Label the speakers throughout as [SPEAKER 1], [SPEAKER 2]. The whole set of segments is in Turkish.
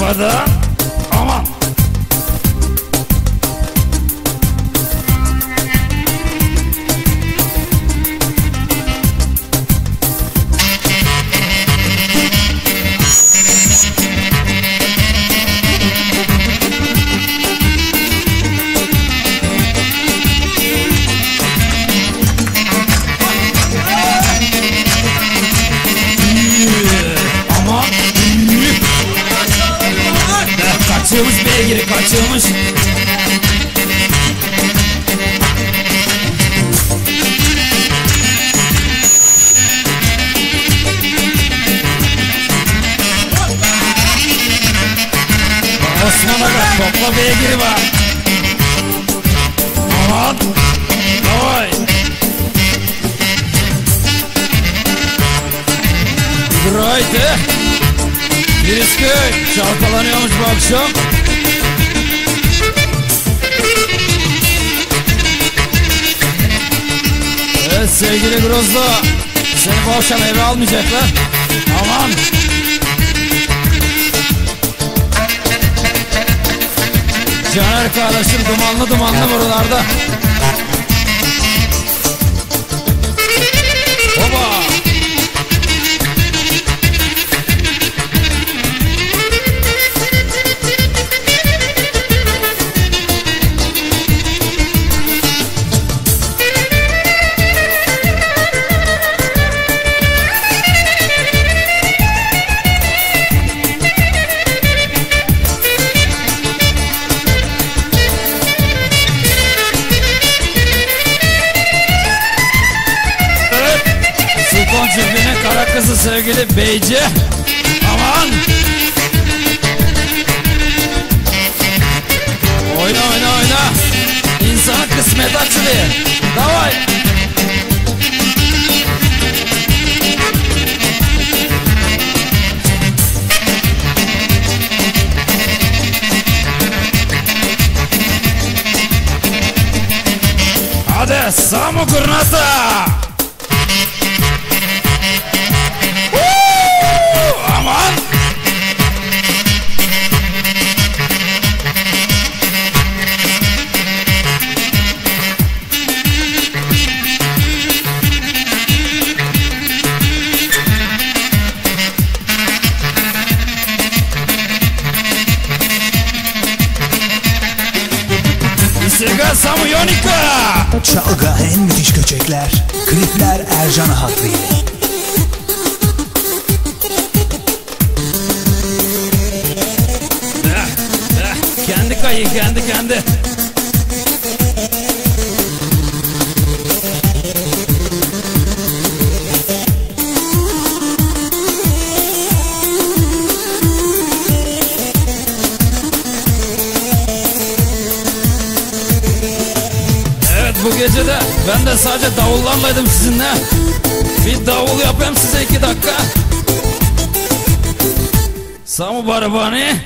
[SPEAKER 1] Sabadão haydi. Birisköy çalkalanıyormuş bu akşam. Evet sevgili Grozlo. Seni bu akşam eve almayacaklar. Aman. Caner kardeşim dumanlı dumanlı buralarda. Kızı sevgili Beyci. Aman. Oyna oyna oyna. İnsanın kısmet açılıyor. Davay. Isırga Samu Yonika.
[SPEAKER 2] Çalga en müthiş köçekler. Klipler Ercan ile.
[SPEAKER 1] Eh, Kendi kayı kendi kendi. Sadece davullarlaydım sizinle. Bir davul yapayım size iki dakika. Samu Barabani.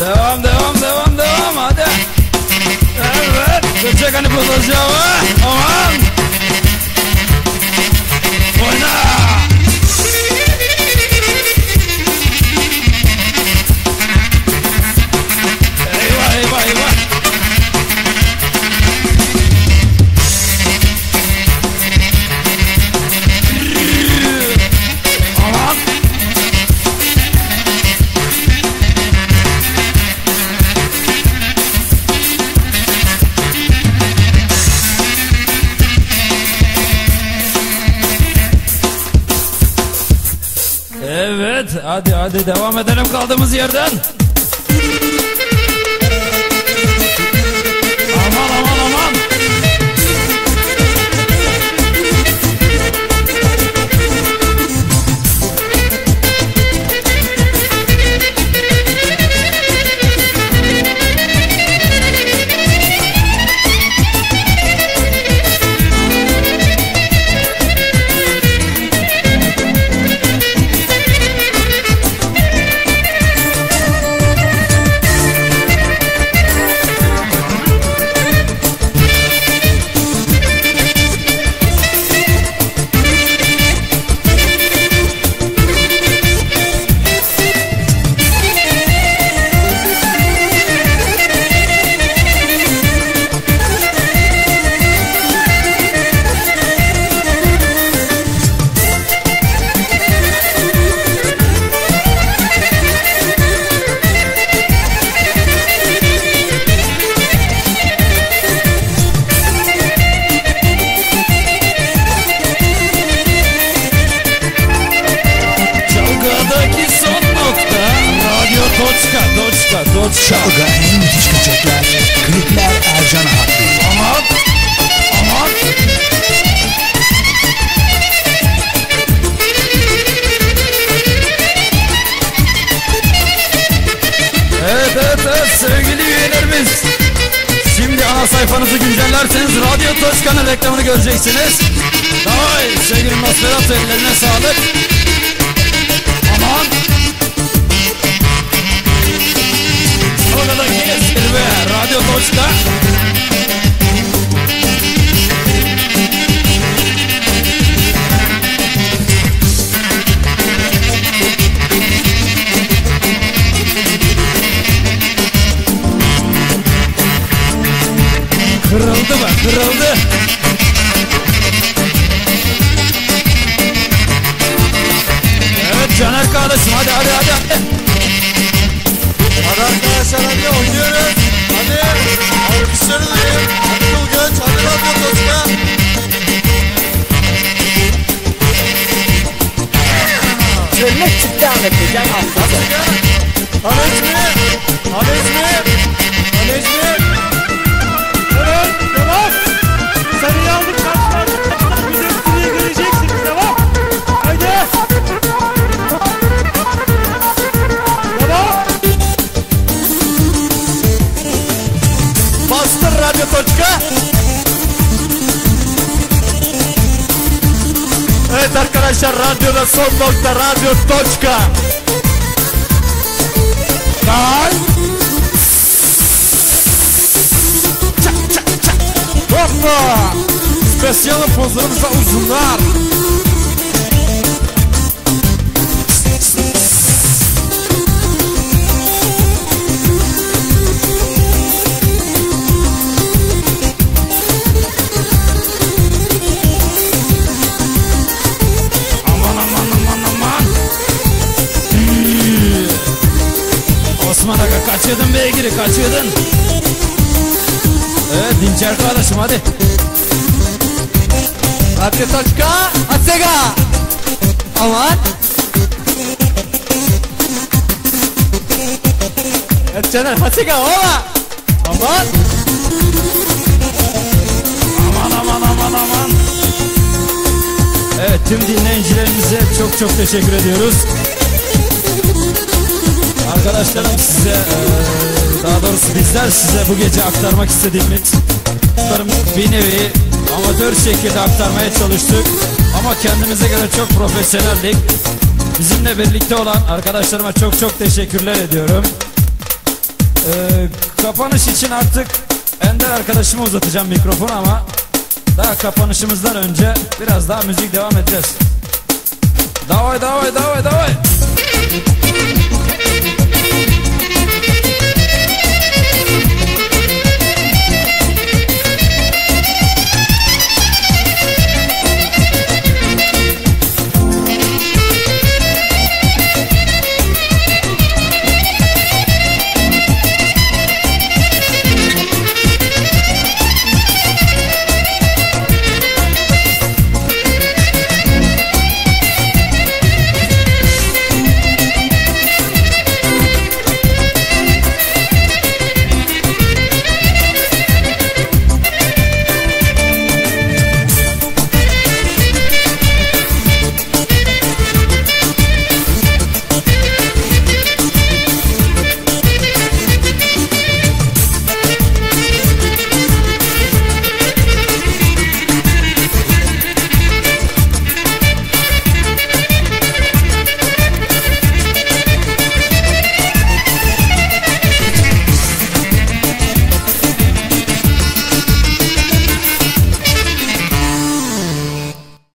[SPEAKER 1] Devam devam devam devam hadi. Evet. Göçek hani Potasyava. Aman. Hadi hadi devam edelim kaldığımız yerden.
[SPEAKER 2] Çalga en müthiş köçekler Klipler Ercan Haklı
[SPEAKER 1] Aman! Aman! Evet evet evet sevgili üyelerimiz Şimdi ana sayfanızı güncellerseniz Radyo Toşkan'ın reklamını göreceksiniz Davay sevgili Nosferatu ellerine sağlık Da yine zirve Radyo Toşka Kırıldı mı? Kırıldı. Evet Caner kardeşim hadi hadi hadi. hadi.
[SPEAKER 3] Hadi arkadaşlar hadi oynuyoruz. Hadi. Alkışları duyun. Abdul Göç. Hadi Radyo Toska.
[SPEAKER 4] Çölmek çıktı anlatacağım hastası.
[SPEAKER 3] Hanecmi. Hanecmi.
[SPEAKER 5] Evet
[SPEAKER 3] arkadaşlar radyoda son nokta Radyo Toçka.
[SPEAKER 1] Gel.
[SPEAKER 3] Hoppa. Spesiyal pozlarımıza uzunlar.
[SPEAKER 1] Osman Aga kaçırdın beygiri kaçırdın. Evet Dinçer kardeşim hadi.
[SPEAKER 3] Radyo Toçka. Atega. Aman. Evet Caner Atega ola. Aman.
[SPEAKER 1] Aman aman aman aman. Evet tüm dinleyicilerimize çok çok teşekkür ediyoruz. Arkadaşlarım size daha doğrusu bizler size bu gece aktarmak istediğimiz bir nevi amatör şekilde aktarmaya çalıştık. Ama kendimize göre çok profesyoneldik. Bizimle birlikte olan arkadaşlarıma çok çok teşekkürler ediyorum. Eee, kapanış için artık Ender arkadaşıma uzatacağım mikrofonu ama daha kapanışımızdan önce biraz daha müzik devam edeceğiz. Davay davay davay davay.